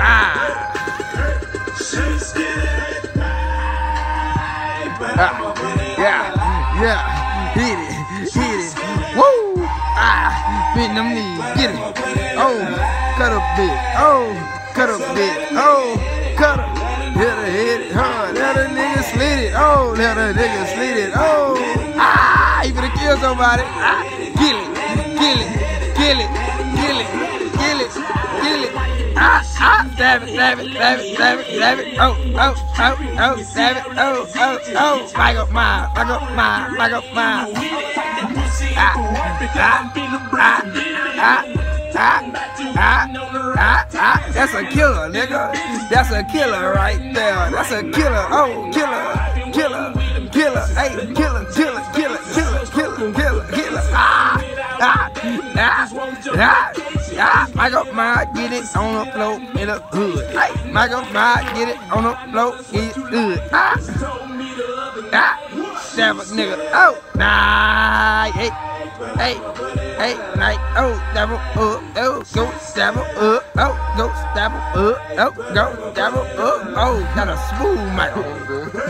Ah. Ah. Yeah, yeah. Hit it, hit it. Woo! Ah, bend them knees. Get it. Oh, cut a bit. Oh, cut a bit. Oh, cut a. Hit it, hit it. Huh. Let a nigga slit it. Oh, let a nigga slit it. Oh, ah, he finna kill somebody. Ah, kill it, kill it, kill it, Ah, stab it, stab it, stab it, stab it, stab it. Oh, oh, oh, oh, stab it. Oh, oh, oh. Back up my, back up my. Ah, ah, ah, that's a killer, nigga. That's a killer right there. That's a killer. Oh, killer, killer, killer. Hey, killer, killer, killer, killer, killer, killer. Ah, ah, ah, ah, ah. Michael Myers get it on the floor in the hood. Hey, Michael Myers get it on the floor in the hood. Ah, ah, stab nigga. Oh, nah, hey. Hey, hey, night, oh, double up, oh, go double up, oh, go double up, oh, go double up, oh, got a smooth mouth.